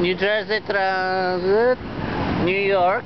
New Jersey Transit, New York.